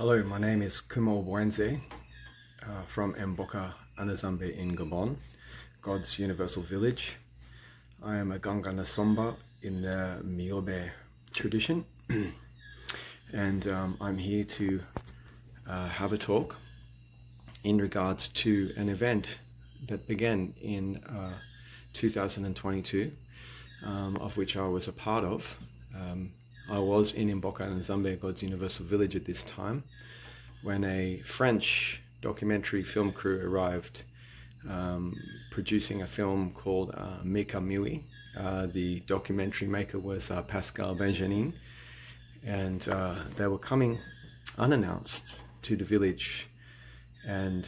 Hello, my name is Kumo Bwenze uh, from Mboka A Nziambe in Gabon, God's Universal Village. I am a Ganga Nasomba in the Miobe tradition and um, I'm here to uh, have a talk in regards to an event that began in uh, 2022 um, of which I was a part of. Um, I was in Mboka A Nziambe, God's Universal Village at this time when a French documentary film crew arrived um, producing a film called uh, Miwi. Uh, the documentary maker was uh, Pascal Bejeannin, and uh, they were coming unannounced to the village and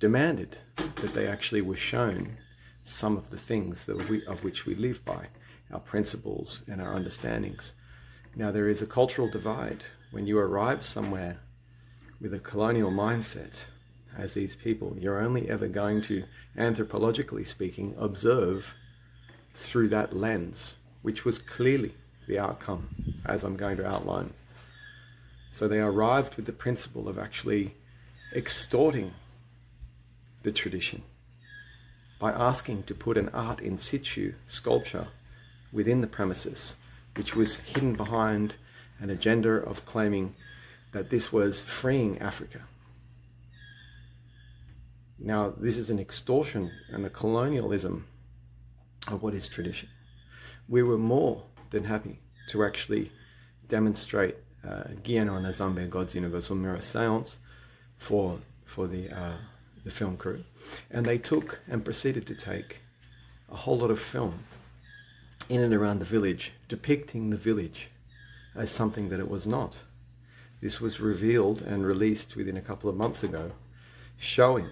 demanded that they actually were shown some of the things that we, of which we live by, our principles and our understandings. Now, there is a cultural divide. When you arrive somewhere with a colonial mindset, as these people, you're only ever going to, anthropologically speaking, observe through that lens, which was clearly the outcome, as I'm going to outline. So they arrived with the principle of actually extorting the tradition by asking to put an art in situ sculpture within the premises, which was hidden behind an agenda of claiming that this was freeing Africa. Now, this is an extortion and a colonialism of what is tradition. We were more than happy to actually demonstrate uh, Guyano Nazambe, God's Universal Mirror Seance, for, for the, uh, the film crew. And they took and proceeded to take a whole lot of film in and around the village, depicting the village as something that it was not. This was revealed and released within a couple of months ago, showing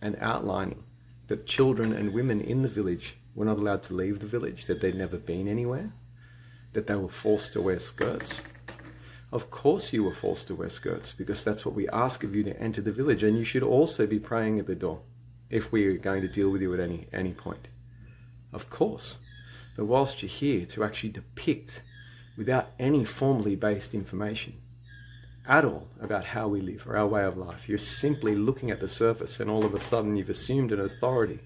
and outlining that children and women in the village were not allowed to leave the village, that they'd never been anywhere, that they were forced to wear skirts. Of course, you were forced to wear skirts because that's what we ask of you to enter the village, and you should also be praying at the door if we are going to deal with you at any, any point. Of course. But whilst you're here to actually depict without any formally based information, at all about how we live or our way of life. You're simply looking at the surface and all of a sudden you've assumed an authority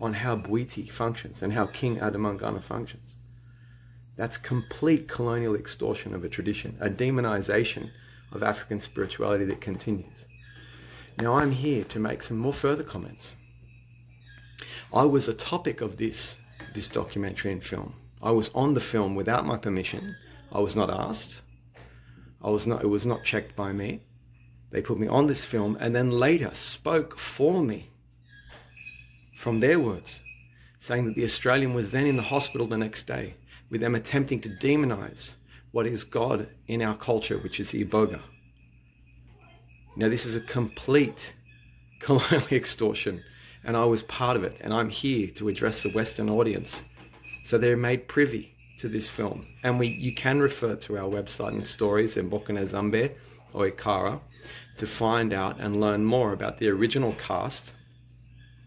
on how Bwiti functions and how King Adamangana functions. That's complete colonial extortion of a tradition, a demonization of African spirituality that continues. Now I'm here to make some more further comments. I was a topic of this, this documentary and film. I was on the film without my permission. I was not asked. I was not, it was not checked by me. They put me on this film and then later spoke for me from their words, saying that the Australian was then in the hospital the next day with them attempting to demonize what is God in our culture, which is the Iboga. Now, this is a complete colonial extortion, and I was part of it, and I'm here to address the Western audience. So they're made privy to this film. And we you can refer to our website and stories in Mboka A Nziambe or Ikara to find out and learn more about the original cast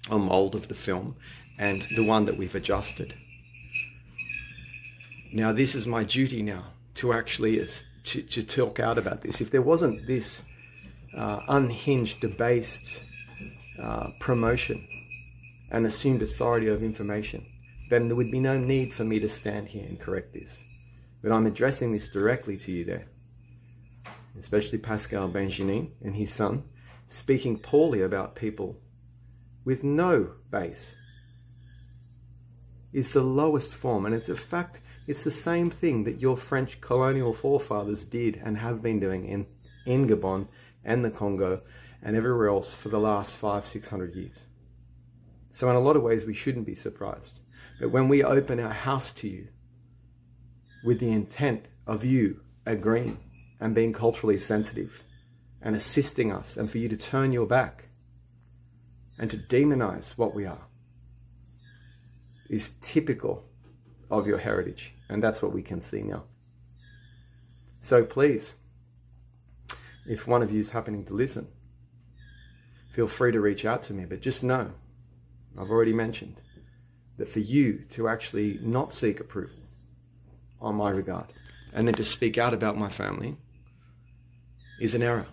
or mold of the film and the one that we've adjusted. Now this is my duty now to actually is to, to talk out about this. If there wasn't this uh, unhinged, debased uh, promotion and assumed authority of information, then there would be no need for me to stand here and correct this. But I'm addressing this directly to you there, especially Pascal Bejeannin and his son, speaking poorly about people with no base is the lowest form. And it's a fact, it's the same thing that your French colonial forefathers did and have been doing in, in Gabon and the Congo and everywhere else for the last five, six hundred years. So in a lot of ways, we shouldn't be surprised. But when we open our house to you with the intent of you agreeing and being culturally sensitive and assisting us and for you to turn your back and to demonize what we are is typical of your heritage. And that's what we can see now. So please, if one of you is happening to listen, feel free to reach out to me. But just know, I've already mentioned, that for you to actually not seek approval on my regard and then to speak out about my family is an error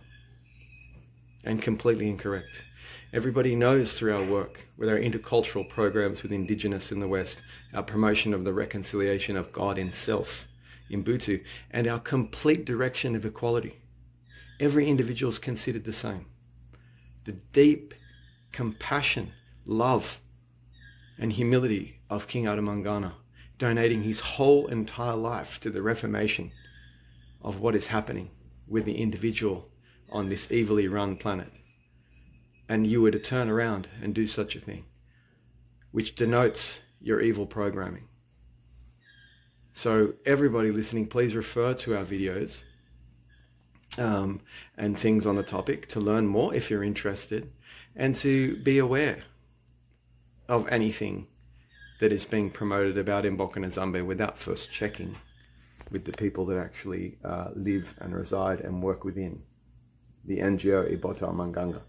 and completely incorrect. Everybody knows through our work, with our intercultural programs with Indigenous in the West, our promotion of the reconciliation of God in self, in Bwiti, and our complete direction of equality. Every individual is considered the same. The deep compassion, love, and humility of King Adamangana, donating his whole entire life to the reformation of what is happening with the individual on this evilly run planet and you were to turn around and do such a thing, which denotes your evil programming. So, everybody listening, please refer to our videos um, and things on the topic to learn more if you're interested and to be aware of anything that is being promoted about Mboka Nziambe without first checking with the people that actually uh, live and reside and work within the NGO Ibota Manganga.